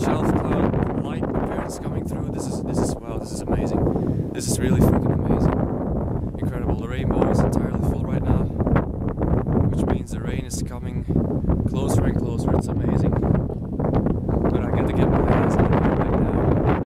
shelf cloud light appearance coming through. This is this is wow. This is amazing. This is really freaking amazing. Incredible. The rainbow is entirely full right now, which means the rain is coming closer and closer. It's amazing.